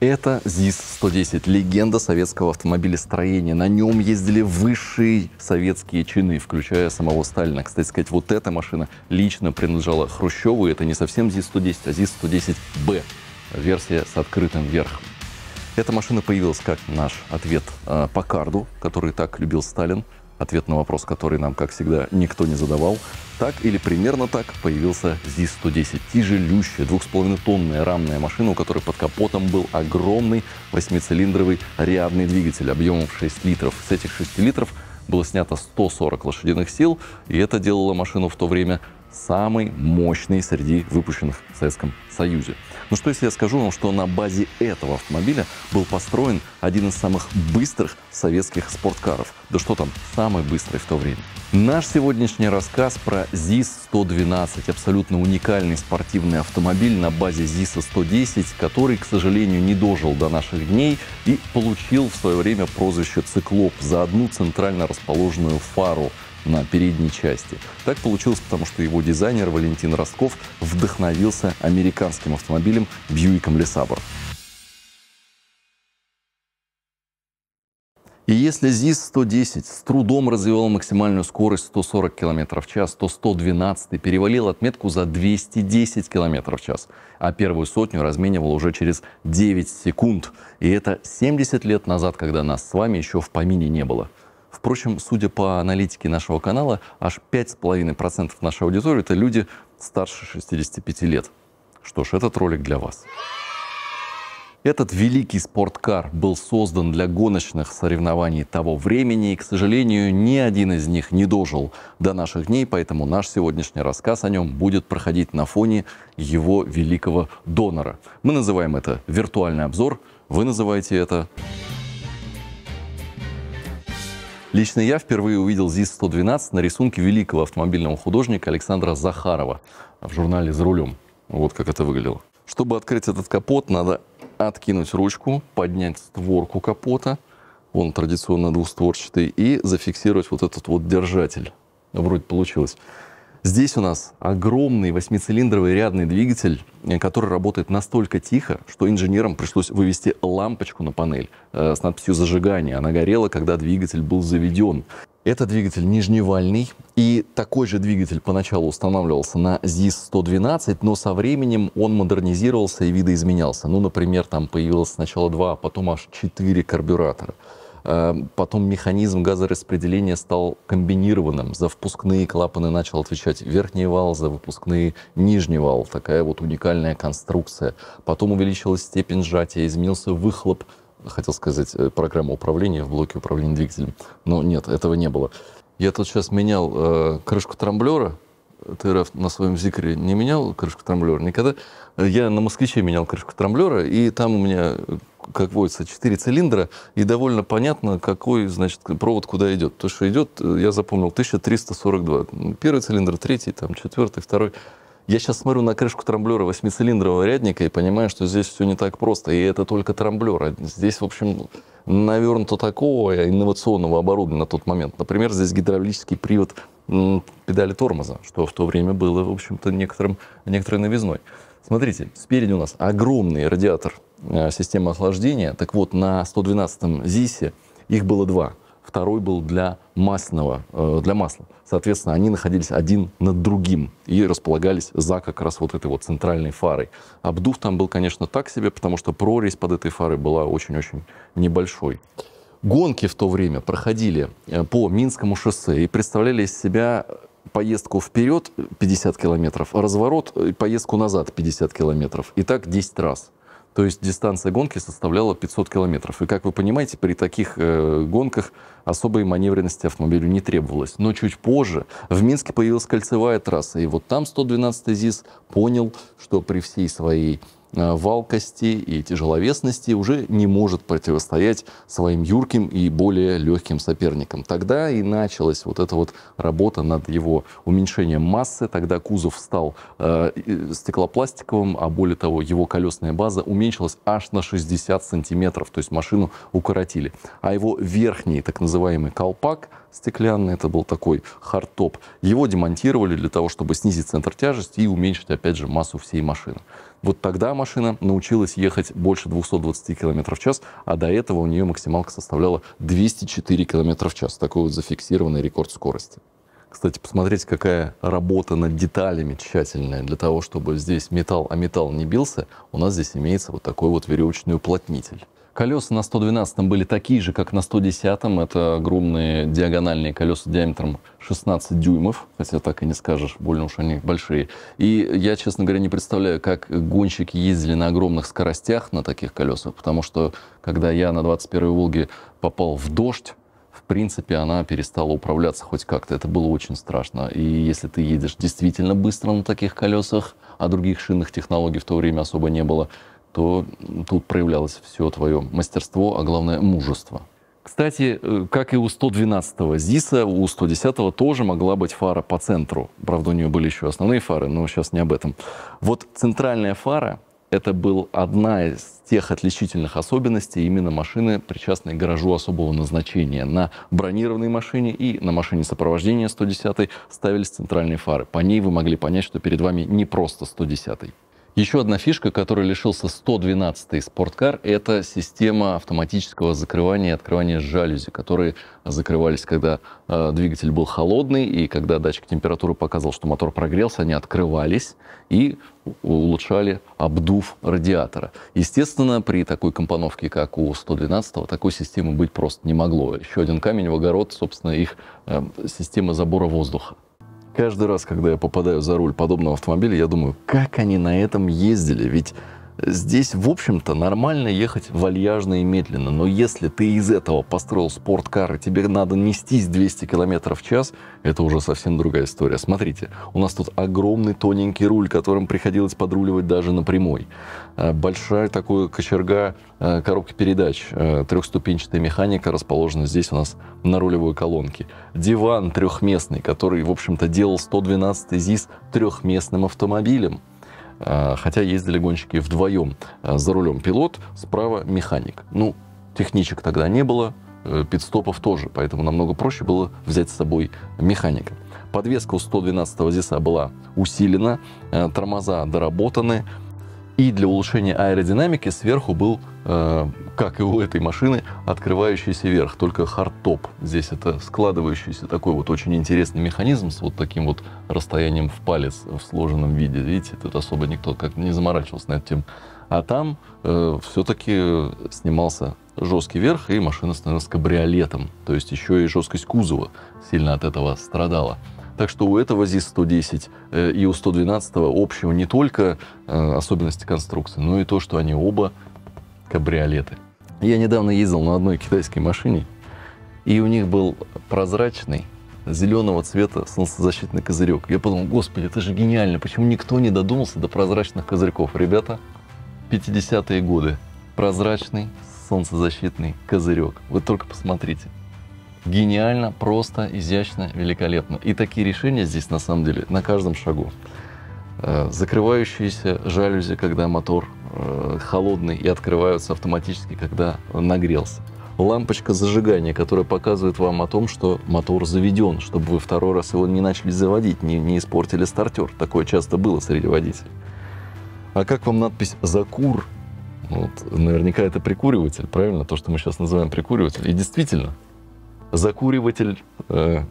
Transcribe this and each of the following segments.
Это ЗИС-110, легенда советского автомобилестроения. На нем ездили высшие советские чины, включая самого Сталина. Кстати сказать, вот эта машина лично принадлежала Хрущеву. Это не совсем ЗИС-110, а ЗИС-110Б, версия с открытым верхом. Эта машина появилась как наш ответ э, по карду, который так любил Сталин – Ответ на вопрос, который нам, как всегда, никто не задавал. Так или примерно так появился ЗИС-110. Тяжелющая, двухсполовинной рамная машина, у которой под капотом был огромный восьмицилиндровый рядный двигатель объемом в 6 литров. С этих 6 литров было снято 140 лошадиных сил, и это делало машину в то время самый мощный среди выпущенных в Советском Союзе. Ну что, если я скажу вам, что на базе этого автомобиля был построен один из самых быстрых советских спорткаров? Да что там, самый быстрый в то время. Наш сегодняшний рассказ про ЗИС-112, абсолютно уникальный спортивный автомобиль на базе ЗИСа-110, который, к сожалению, не дожил до наших дней и получил в свое время прозвище «Циклоп» за одну центрально расположенную фару – на передней части. Так получилось, потому что его дизайнер Валентин Ростков вдохновился американским автомобилем Бьюиком Лесабр. И если ЗИС-110 с трудом развивал максимальную скорость 140 км в час, то 112 перевалил отметку за 210 км в час, а первую сотню разменивал уже через 9 секунд. И это 70 лет назад, когда нас с вами еще в помине не было. Впрочем, судя по аналитике нашего канала, аж 5,5% нашей аудитории – это люди старше 65 лет. Что ж, этот ролик для вас. Этот великий спорткар был создан для гоночных соревнований того времени, и, к сожалению, ни один из них не дожил до наших дней, поэтому наш сегодняшний рассказ о нем будет проходить на фоне его великого донора. Мы называем это виртуальный обзор, вы называете это Лично я впервые увидел ЗИС-112 на рисунке великого автомобильного художника Александра Захарова в журнале «За рулем». Вот как это выглядело. Чтобы открыть этот капот, надо откинуть ручку, поднять створку капота, он традиционно двустворчатый, и зафиксировать вот этот вот держатель. Вроде получилось. Здесь у нас огромный восьмицилиндровый рядный двигатель, э, который работает настолько тихо, что инженерам пришлось вывести лампочку на панель э, с надписью «Зажигание». Она горела, когда двигатель был заведен. Это двигатель нижневальный, и такой же двигатель поначалу устанавливался на ЗИС-112, но со временем он модернизировался и видоизменялся. Ну, например, там появилось сначала два, а потом аж четыре карбюратора. Эм, потом механизм газораспределения стал комбинированным. За впускные клапаны начал отвечать верхний вал, за выпускные нижний вал. Такая вот уникальная конструкция. Потом увеличилась степень сжатия, изменился выхлоп, хотел сказать, э, программа управления в блоке управления двигателем. Но нет, этого не было. Я тут сейчас менял э, крышку трамблера, ты, на своем зикре не менял крышку трамблера никогда? Я на москвиче менял крышку трамблера, и там у меня как водится, 4 цилиндра, и довольно понятно, какой, значит, провод куда идет. То, что идет, я запомнил, 1342. Первый цилиндр, третий, там, четвертый, второй. Я сейчас смотрю на крышку трамблера восьмицилиндрового рядника и понимаю, что здесь все не так просто. И это только трамблер. А здесь, в общем, навернуто такого инновационного оборудования на тот момент. Например, здесь гидравлический привод педали тормоза, что в то время было, в общем-то, некоторым, некоторой новизной. Смотрите, спереди у нас огромный радиатор э, системы охлаждения. Так вот, на 112-м ЗИСе их было два. Второй был для масляного, э, для масла. Соответственно, они находились один над другим и располагались за как раз вот этой вот центральной фарой. Обдув там был, конечно, так себе, потому что прорезь под этой фарой была очень-очень небольшой. Гонки в то время проходили э, по Минскому шоссе и представляли из себя поездку вперед 50 километров, разворот поездку назад 50 километров. И так 10 раз. То есть дистанция гонки составляла 500 километров. И, как вы понимаете, при таких э, гонках особой маневренности автомобилю не требовалось. Но чуть позже в Минске появилась кольцевая трасса. И вот там 112 ЗИС понял, что при всей своей валкости и тяжеловесности уже не может противостоять своим юрким и более легким соперникам. Тогда и началась вот эта вот работа над его уменьшением массы. Тогда кузов стал э, стеклопластиковым, а более того, его колесная база уменьшилась аж на 60 сантиметров, то есть машину укоротили. А его верхний так называемый колпак стеклянный, это был такой хардтоп, его демонтировали для того, чтобы снизить центр тяжести и уменьшить, опять же, массу всей машины. Вот тогда машина научилась ехать больше 220 км в час, а до этого у нее максималка составляла 204 км в час. Такой вот зафиксированный рекорд скорости. Кстати, посмотрите, какая работа над деталями тщательная. Для того, чтобы здесь металл, а металл не бился, у нас здесь имеется вот такой вот веревочный уплотнитель. Колеса на 112 были такие же, как на 110. Это огромные диагональные колеса диаметром 16 дюймов, хотя так и не скажешь, больно уж они большие. И я, честно говоря, не представляю, как гонщики ездили на огромных скоростях на таких колесах, потому что когда я на 21-й Волге попал в дождь, в принципе, она перестала управляться хоть как-то. Это было очень страшно. И если ты едешь действительно быстро на таких колесах, а других шинных технологий в то время особо не было, то тут проявлялось все твое мастерство, а главное мужество. Кстати, э, как и у 112-го ЗИСа, у 110-го тоже могла быть фара по центру. Правда, у нее были еще основные фары, но сейчас не об этом. Вот центральная фара – это была одна из тех отличительных особенностей именно машины, причастной к гаражу особого назначения. На бронированной машине и на машине сопровождения 110 ставились центральные фары. По ней вы могли понять, что перед вами не просто 110 -й. Еще одна фишка, которой лишился 112-й спорткар, это система автоматического закрывания и открывания жалюзи, которые закрывались, когда э, двигатель был холодный, и когда датчик температуры показывал, что мотор прогрелся, они открывались и улучшали обдув радиатора. Естественно, при такой компоновке, как у 112-го, такой системы быть просто не могло. Еще один камень в огород, собственно, их э, система забора воздуха. Каждый раз, когда я попадаю за руль подобного автомобиля, я думаю, как они на этом ездили? Ведь здесь, в общем-то, нормально ехать вальяжно и медленно. Но если ты из этого построил спорткар, и тебе надо нестись 200 км в час, это уже совсем другая история. Смотрите, у нас тут огромный тоненький руль, которым приходилось подруливать даже на прямой. Э, большая такая кочерга э, коробки передач. Э, трехступенчатая механика расположена здесь у нас на рулевой колонке. Диван трехместный, который, в общем-то, делал 112 ЗИС трехместным автомобилем. А, хотя ездили гонщики вдвоем. А, за рулем пилот, справа механик. Ну, техничек тогда не было, э, пидстопов тоже, поэтому намного проще было взять с собой механика. Подвеска у 112 ЗИСа была усилена, э, тормоза доработаны, и для улучшения аэродинамики сверху был, э, как и у этой машины, открывающийся верх, только хардтоп. Здесь это складывающийся такой вот очень интересный механизм с вот таким вот расстоянием в палец в сложенном виде. Видите, тут особо никто как не заморачивался над этим. А там э, все-таки снимался жесткий верх, и машина становилась кабриолетом. То есть еще и жесткость кузова сильно от этого страдала. Так что у этого ЗИС-110 э, и у 112 общего не только э, особенности конструкции, но и то, что они оба кабриолеты. Я недавно ездил на одной китайской машине, и у них был прозрачный зеленого цвета солнцезащитный козырек. Я подумал, господи, это же гениально, почему никто не додумался до прозрачных козырьков? Ребята, 50-е годы, прозрачный солнцезащитный козырек. Вы только посмотрите гениально, просто, изящно, великолепно. И такие решения здесь на самом деле на каждом шагу. Э, закрывающиеся жалюзи, когда мотор э, холодный, и открываются автоматически, когда нагрелся. Лампочка зажигания, которая показывает вам о том, что мотор заведен, чтобы вы второй раз его не начали заводить, не, не испортили стартер. Такое часто было среди водителей. А как вам надпись «Закур»? Вот, наверняка это прикуриватель, правильно? То, что мы сейчас называем прикуриватель. И действительно, закуриватель э,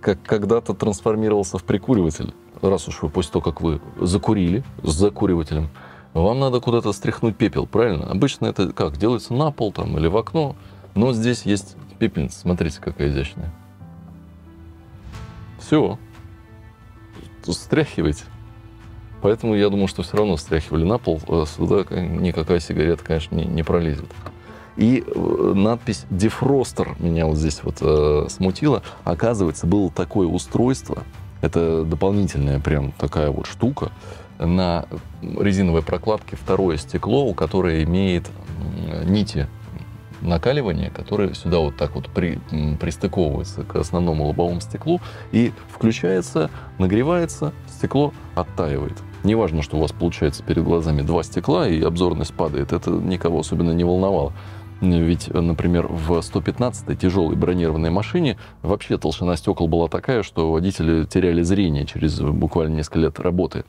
как когда-то трансформировался в прикуриватель. Раз уж вы после того, как вы закурили с закуривателем, вам надо куда-то стряхнуть пепел, правильно? Обычно это как? Делается на пол там или в окно. Но здесь есть пепельница. Смотрите, какая изящная. Все. Стряхивайте. Поэтому я думаю, что все равно стряхивали на пол. Сюда никакая сигарета, конечно, не, не пролезет. И э, надпись «Дефростер» меня вот здесь вот э, смутила. Оказывается, было такое устройство, это дополнительная прям такая вот штука, на резиновой прокладке второе стекло, у которое имеет нити накаливания, которые сюда вот так вот при, пристыковываются к основному лобовому стеклу и включается, нагревается, стекло оттаивает. Неважно, что у вас получается перед глазами два стекла и обзорность падает, это никого особенно не волновало. Ведь, например, в 115-й тяжелой бронированной машине вообще толщина стекол была такая, что водители теряли зрение через буквально несколько лет работы.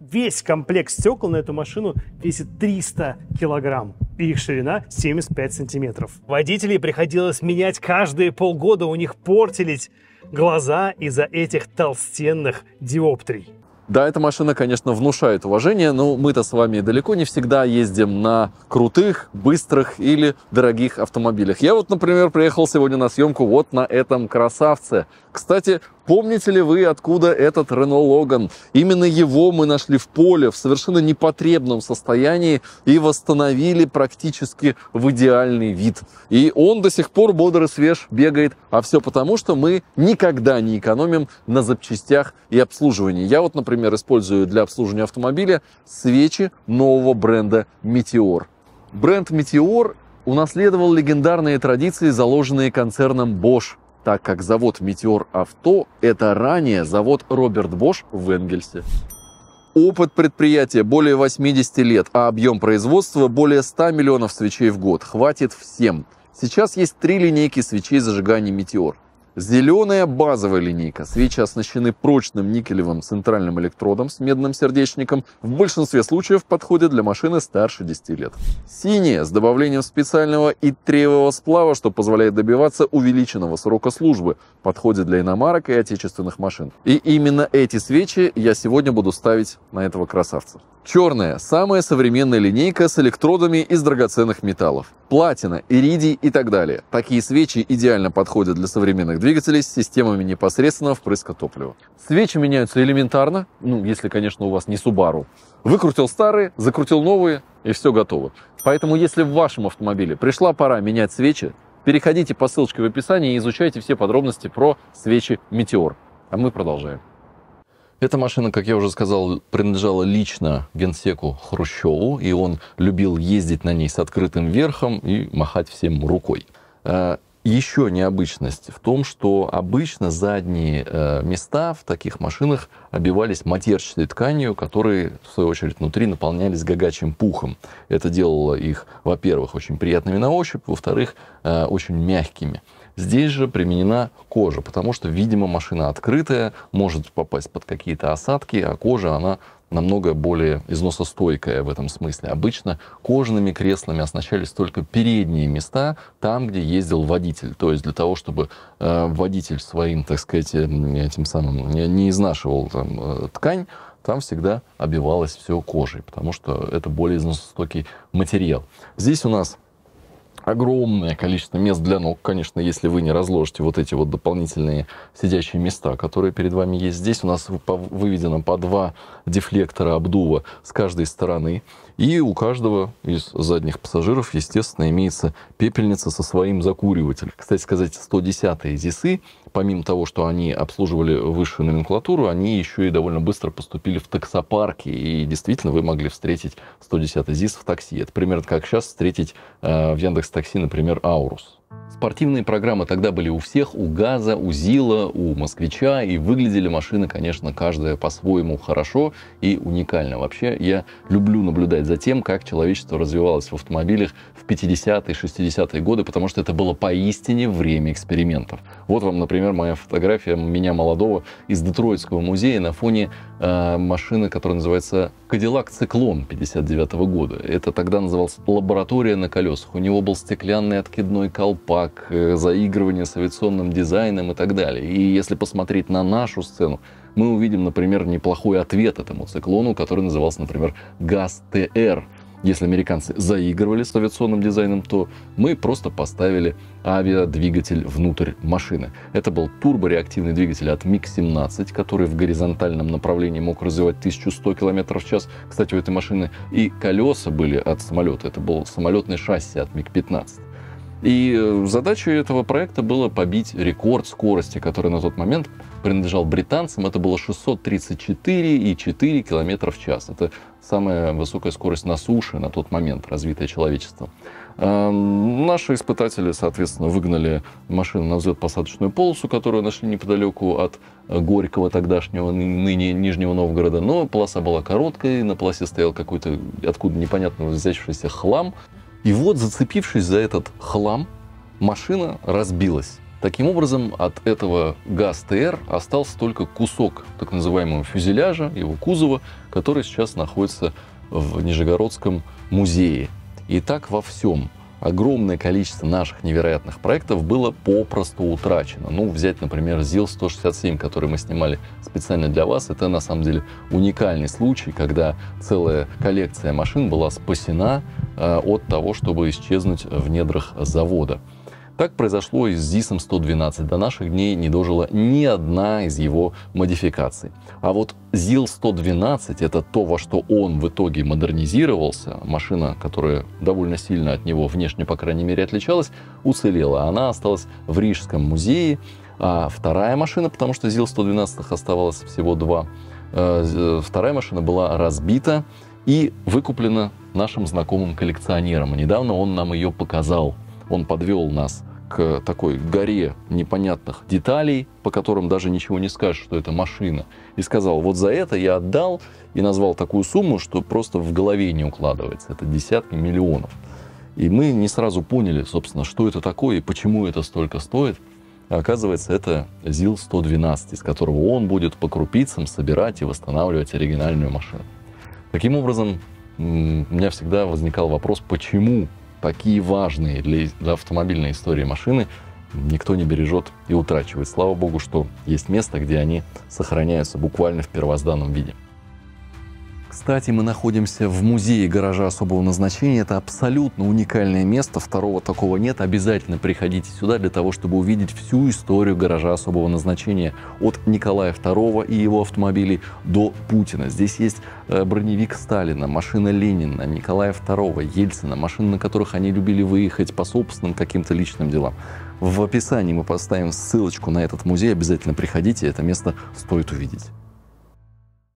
Весь комплект стекол на эту машину весит 300 килограмм. И их ширина 75 сантиметров. Водителей приходилось менять каждые полгода, у них портились глаза из-за этих толстенных диоптрий. Да, эта машина, конечно, внушает уважение, но мы-то с вами далеко не всегда ездим на крутых, быстрых или дорогих автомобилях. Я вот, например, приехал сегодня на съемку вот на этом красавце. Кстати, помните ли вы, откуда этот Рено Логан? Именно его мы нашли в поле в совершенно непотребном состоянии и восстановили практически в идеальный вид. И он до сих пор бодр и свеж бегает. А все потому, что мы никогда не экономим на запчастях и обслуживании. Я вот, например, использую для обслуживания автомобиля свечи нового бренда Meteor. Бренд Meteor унаследовал легендарные традиции, заложенные концерном Bosch так как завод «Метеор Авто» — это ранее завод «Роберт Бош» в Энгельсе. Опыт предприятия более 80 лет, а объем производства более 100 миллионов свечей в год. Хватит всем. Сейчас есть три линейки свечей зажигания «Метеор». Зеленая базовая линейка. Свечи оснащены прочным никелевым центральным электродом с медным сердечником. В большинстве случаев подходит для машины старше 10 лет. Синяя с добавлением специального итриевого сплава, что позволяет добиваться увеличенного срока службы. Подходит для иномарок и отечественных машин. И именно эти свечи я сегодня буду ставить на этого красавца. Черная – самая современная линейка с электродами из драгоценных металлов. Платина, иридий и так далее. Такие свечи идеально подходят для современных двигателей с системами непосредственного впрыска топлива. Свечи меняются элементарно, ну, если, конечно, у вас не Subaru. Выкрутил старые, закрутил новые, и все готово. Поэтому, если в вашем автомобиле пришла пора менять свечи, переходите по ссылочке в описании и изучайте все подробности про свечи Meteor. А мы продолжаем. Эта машина, как я уже сказал, принадлежала лично генсеку Хрущеву, и он любил ездить на ней с открытым верхом и махать всем рукой. Еще необычность в том, что обычно задние э, места в таких машинах обивались матерчатой тканью, которые, в свою очередь, внутри наполнялись гагачим пухом. Это делало их, во-первых, очень приятными на ощупь, во-вторых, э, очень мягкими. Здесь же применена кожа, потому что, видимо, машина открытая, может попасть под какие-то осадки, а кожа, она намного более износостойкая в этом смысле. Обычно кожаными креслами оснащались только передние места, там, где ездил водитель. То есть для того, чтобы э, водитель своим, так сказать, э, этим самым не изнашивал там, э, ткань, там всегда обивалось все кожей, потому что это более износостойкий материал. Здесь у нас огромное количество мест для ног, конечно, если вы не разложите вот эти вот дополнительные сидящие места, которые перед вами есть. Здесь у нас выведено по два дефлектора обдува с каждой стороны. И у каждого из задних пассажиров, естественно, имеется пепельница со своим закуривателем. Кстати сказать, 110-е ЗИСы, помимо того, что они обслуживали высшую номенклатуру, они еще и довольно быстро поступили в таксопарки. И действительно, вы могли встретить 110-й ЗИС в такси. Это примерно как сейчас встретить э, в Яндекс Такси, например, Аурус. Спортивные программы тогда были у всех, у ГАЗа, у ЗИЛа, у Москвича, и выглядели машины, конечно, каждая по-своему хорошо и уникально. Вообще, я люблю наблюдать за тем, как человечество развивалось в автомобилях в 50-е, 60-е годы, потому что это было поистине время экспериментов. Вот вам, например, моя фотография меня молодого из Детройтского музея на фоне э, машины, которая называется Кадиллак Циклон 59 -го года. Это тогда называлась лаборатория на колесах. У него был стеклянный откидной колпак, э, заигрывание с авиационным дизайном и так далее. И если посмотреть на нашу сцену, мы увидим, например, неплохой ответ этому циклону, который назывался, например, ГАЗ-ТР если американцы заигрывали с авиационным дизайном, то мы просто поставили авиадвигатель внутрь машины. Это был турбореактивный двигатель от МиГ-17, который в горизонтальном направлении мог развивать 1100 км в час. Кстати, у этой машины и колеса были от самолета. Это был самолетный шасси от МиГ-15. И э, задачей этого проекта было побить рекорд скорости, который на тот момент принадлежал британцам. Это было 634,4 км в час. Это самая высокая скорость на суше на тот момент, развитое человечество. Эм, наши испытатели, соответственно, выгнали машину на взлет-посадочную полосу, которую нашли неподалеку от Горького тогдашнего, ныне Нижнего Новгорода. Но полоса была короткой, на полосе стоял какой-то откуда непонятно взявшийся хлам. И вот, зацепившись за этот хлам, машина разбилась. Таким образом, от этого ГАЗ-ТР остался только кусок так называемого фюзеляжа, его кузова, который сейчас находится в Нижегородском музее. И так во всем огромное количество наших невероятных проектов было попросту утрачено. Ну, взять, например, ЗИЛ-167, который мы снимали специально для вас, это на самом деле уникальный случай, когда целая коллекция машин была спасена э, от того, чтобы исчезнуть в недрах завода. Так произошло и с ЗИСом 112. До наших дней не дожила ни одна из его модификаций. А вот ЗИЛ-112 – это то, во что он в итоге модернизировался. Машина, которая довольно сильно от него внешне, по крайней мере, отличалась, уцелела. Она осталась в Рижском музее. А вторая машина, потому что ЗИЛ-112 оставалось всего два, э, вторая машина была разбита и выкуплена нашим знакомым коллекционером. Недавно он нам ее показал. Он подвел нас к такой горе непонятных деталей, по которым даже ничего не скажешь, что это машина. И сказал, вот за это я отдал и назвал такую сумму, что просто в голове не укладывается. Это десятки миллионов. И мы не сразу поняли, собственно, что это такое и почему это столько стоит. А оказывается, это ЗИЛ-112, из которого он будет по крупицам собирать и восстанавливать оригинальную машину. Таким образом, у меня всегда возникал вопрос, почему такие важные для, для автомобильной истории машины никто не бережет и утрачивает. Слава богу, что есть место, где они сохраняются буквально в первозданном виде. Кстати, мы находимся в музее гаража особого назначения. Это абсолютно уникальное место, второго такого нет. Обязательно приходите сюда для того, чтобы увидеть всю историю гаража особого назначения от Николая II и его автомобилей до Путина. Здесь есть э, броневик Сталина, машина Ленина, Николая II, Ельцина, машины, на которых они любили выехать по собственным каким-то личным делам. В описании мы поставим ссылочку на этот музей. Обязательно приходите, это место стоит увидеть.